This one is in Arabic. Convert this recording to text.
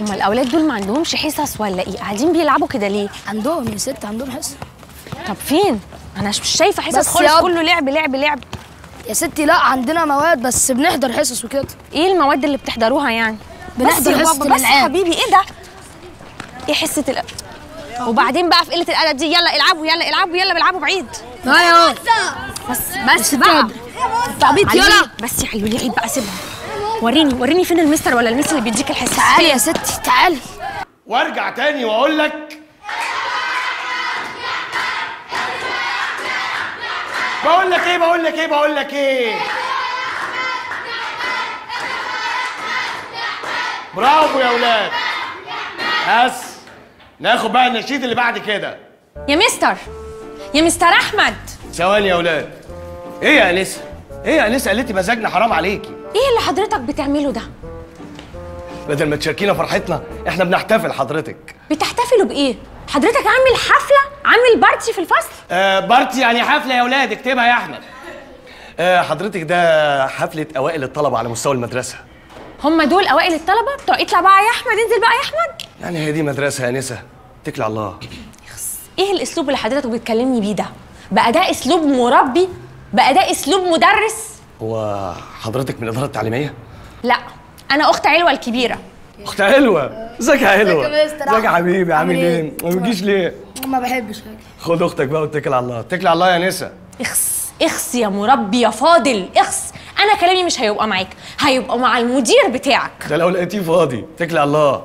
هما الأولاد دول ما عندهمش حصص ولا إيه؟ قاعدين بيلعبوا كده ليه؟ عندهم يا ست عندهم حصه طب فين؟ أنا مش شايفة حصص بس خالص كله لعب لعب لعب. يا ستي لا عندنا مواد بس بنحضر حصص وكده. إيه المواد اللي بتحضروها يعني؟ بنحضر بس بابا، بس يا الألعاب. حبيبي إيه ده؟ إيه حصة الأ... وبعدين بقى في قلة الأدب دي يلا العبوا يلا العبوا يلا بيلعبوا بعيد. أيوه بس بس بقى. تعبيط علولي يلا. بس يا علولي عيب بقى سيبها. وريني وريني فين المستر ولا الميس اللي بيديك الحصة. تعالي يا ستي تعالي. وارجع تاني واقول لك بقول لك إيه بقول لك إيه بقول لك إيه. برافو يا ولاد. بس ناخد بقى النشيد اللي بعد كده. يا مستر يا مستر أحمد. ثواني يا ولاد. إيه يا انسه إيه يا انسه قلتي مزاجنا حرام عليكي؟ إيه اللي حضرتك بتعمله ده؟ بدل ما تشاركينا فرحتنا إحنا بنحتفل حضرتك. بتحتفلوا بإيه؟ حضرتك عامل حفلة؟ عامل party في الفصل؟ آه party يعني حفلة يا ولاد اكتبها يا أحمد. آه حضرتك ده حفلة أوائل الطلبة على مستوى المدرسة. هم دول أوائل الطلبة؟ بتوع اطلع بقى يا أحمد انزل بقى يا أحمد. يعني هي دي مدرسة يا انسه اتكل على الله إيه الأسلوب اللي حضرتك بتكلمني بيه ده؟ بقى ده أسلوب مربي بقى ده أسلوب مدرس؟ هو حضرتك من الاداره التعليمية؟ لا أنا أخت علوة الكبيرة. أخت حلوة إزيك يا حلوة إزيك يا؟ حبيبي عامل عامل إيه؟ إيه؟ ما بتجيش ليه؟ ما بحبش خد أختك بقى واتكل على الله. اتكل على الله يا نسا. اخس اخس يا مربي يا فاضل اخس. أنا كلامي مش هيبقى معاك هيبقى مع المدير بتاعك. ده لو لقيتيه فاضي اتكل على الله.